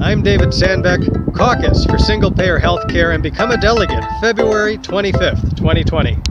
I'm David Sandbeck. Caucus for single payer health care and become a delegate February 25th, 2020.